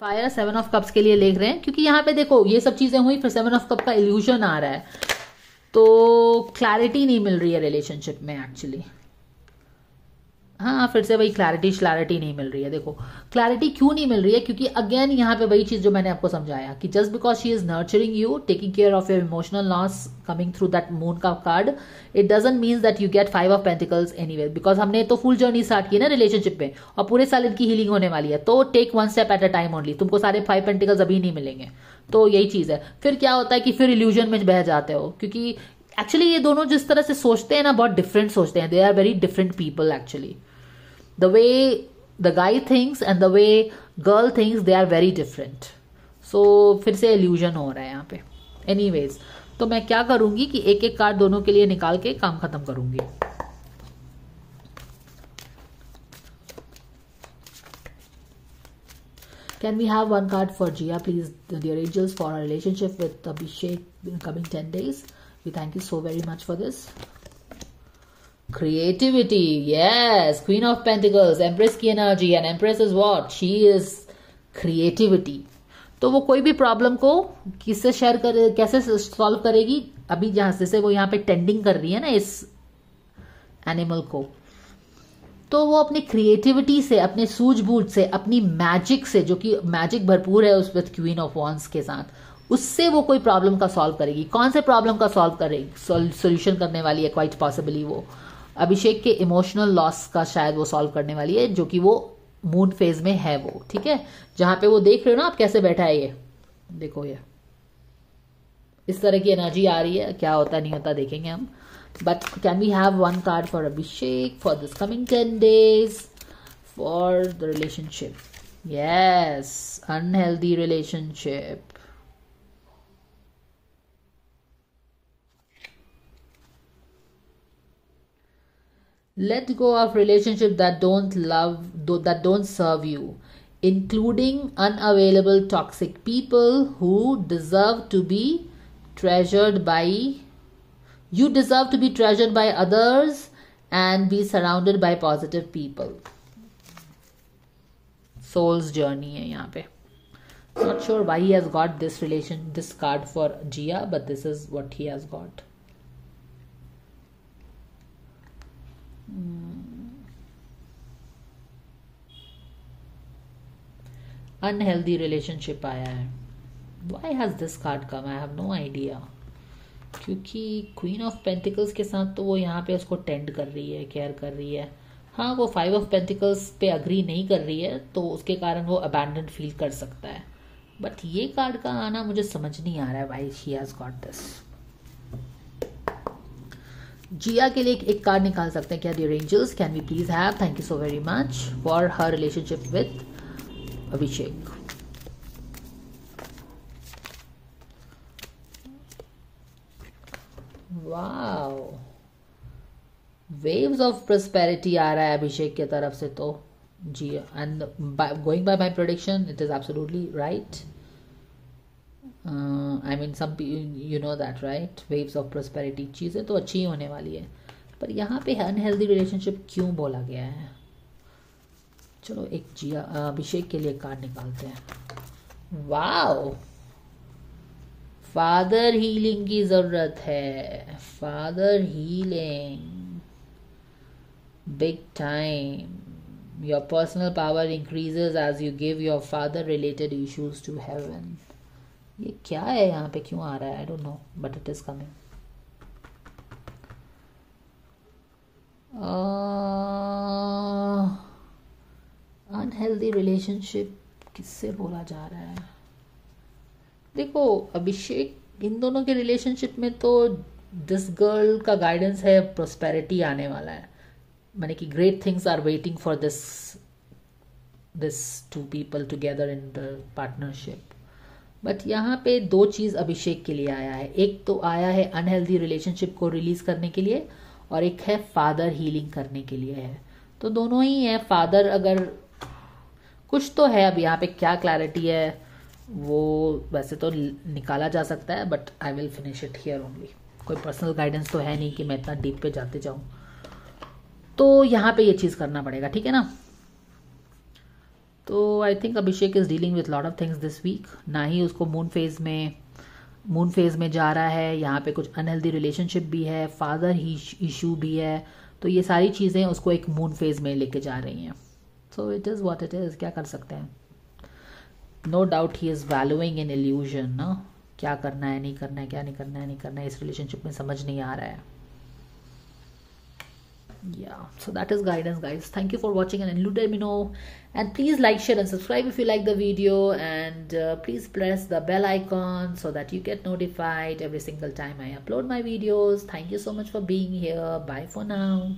Fire seven of cups के लिए लिख रहे हैं, क्योंकि यहाँ पे देखो, ये सब चीज़ें हुई, फिर सेवन ऑफ़ कप का इल्यूजन आ रहा है। तो क्लैरिटी नहीं मिल रही है रिलेशनशिप में एक्चुअली हाँ फिर से वही क्लैरिटी क्लैरिटी नहीं मिल रही है, देखो। क्लैरिटी क्यों नहीं मिल रही है? क्योंकि अगेन यहाँ पे वही चीज़ जो मैंने आपको समझाया कि just because she is nurturing you taking care of your emotional loss coming through that moon का card it doesn't means that you get five of pentacles any because हमने तो फुल जर्नी स्टार्ट की ना relationship में और पूरे साल इनकी हीलिंग होने वाली है। तो take one step at a time only तुमको सारे फाइव पेंटिकल्स अभी नहीं मिलेंगे। तो यही चीज़ है। फिर क्या होता है कि फिर इल्यूजन में बह जाते हो? क्योंकि एक्चुअली ये दोनों जिस तरह से सोचते हैं ना, बहुत डिफरेंट सोचते हैं। They are very different people actually the way the guy thinks and the way girl thinks they are very different so फिर से illusion हो रहा है यहाँ पे anyways तो मैं क्या करूँगी कि एक एक कार्ड दोनों के लिए निकाल के काम खत्म करूँगी Can we have one card for Gia, please, dear angels, for our relationship with Abhishek in coming 10 days? We thank you so very much for this. Creativity, yes. Queen of pentacles, empress की energy, and empress is what? She is creativity. तो वो कोई भी problem को किससे share कर, कैसे solve करेगी? अभी जहाँ से वो यहाँ पे टेंडिंग कर रही है ना इस एनिमल को तो वो अपनी क्रिएटिविटी से, अपने सूझबूझ से, अपनी मैजिक से, जो कि मैजिक भरपूर है उस विथ क्वीन ऑफ़ वॉन्स के साथ, उससे वो कोई प्रॉब्लम का सॉल्व करेगी। कौन से प्रॉब्लम का सॉल्व करेगी? सोल्यूशन करने वाली है क्वाइट पॉसिबली वो। अभिषेक के इमोशनल लॉस का शायद वो सॉल्व करने वाली है, जो कि वो मून फ़ेज़ में है वो, ठीक है? जहाँ पे वो देख रहे हो ना आप कैसे बैठा है ये। देखो ये। इस तरह की एनर्जी आ रही है, क्या होता नहीं होता देखेंगे हम। But can we have one card for Abhishek for this coming ten days for the relationship yes unhealthy relationship let go of relationships that don't love that don't serve you including unavailable toxic people who deserve to be treasured by you deserve to be treasured by others and be surrounded by positive people. Soul's journey hai yahan pe. Not sure why he has got this relation this card for Gia but this is what he has got unhealthy relationship आया है। Why has this card come I have no idea क्योंकि queen of pentacles के साथ तो वो यहाँ पे उसको टेंड कर रही है केयर कर रही है। हाँ वो फाइव ऑफ़ पेंटिकल्स पे अग्री नहीं कर रही है तो उसके कारण वो अबैंडन फील कर सकता है। बट ये कार्ड का आना मुझे समझ नहीं आ रहा है why she has got this Jiya के लिए एक कार्ड निकाल सकते हैं। क्या dear angels can we please have thank you so very much for her relationship with Abhishek wow waves of prosperity आ रहा है अभिषेक की तरफ़ से तो। जी and going by my prediction it is absolutely right I mean some you know that right waves of prosperity चीज़ें तो अच्छी ही होने वाली है। पर यहाँ पे अनहेल्दी रिलेशनशिप क्यों बोला गया है? चलो एक जिया, अभिषेक के लिए कार्ड निकालते हैं। वाओ फादर हीलिंग की ज़रूरत है। Father healing big time your personal power increases as you give your father related issues to heaven ये क्या है यहाँ पे क्यों आ रहा है? I don't know but it is coming unhealthy relationship किससे बोला जा रहा है? देखो, अभिषेक, इन दोनों के रिलेशनशिप में तो दिस गर्ल का गाइडेंस है प्रोस्पेरिटी आने वाला है। मैंने कि great things are waiting for this this two people together in the partnership but यहाँ पे दो चीज़ अभिषेक के लिए आया है। एक तो आया है अनहेल्दी रिलेशनशिप को रिलीज़ करने के लिए और एक है फादर हीलिंग करने के लिए है। तो दोनों ही है। फादर अगर कुछ तो है, अब यहाँ पे क्या क्लैरिटी है, वो वैसे तो निकाला जा सकता है but I will finish it here only कोई पर्सनल गाइडेंस तो है नहीं कि मैं इतना डीप पे जाते जाऊँ। तो यहाँ पे ये चीज़ करना पड़ेगा, ठीक है ना? तो I think Abhishek is dealing with lot of things this week ना ही उसको मून फ़ेज़ में मून फ़ेज़ में जा रहा है, यहाँ पे कुछ अनहेल्दी रिलेशनशिप भी है फादर ही इशू भी है तो ये सारी चीज़ें उसको एक मून फ़ेज़ में लेके जा रही हैं। So it is what it is क्या कर सकते हैं? No doubt he is valuing in illusion ना? क्या करना है, नहीं करना है, क्या नहीं करना है, नहीं करना है, इस रिलेशनशिप में समझ नहीं आ रहा है। Yeah so that is guidance guys. Thank you for watching and let me know and please like share and subscribe if you like the video. And uh, please press the bell icon so that you get notified every single time i upload my videos. Thank you so much for being here. Bye for now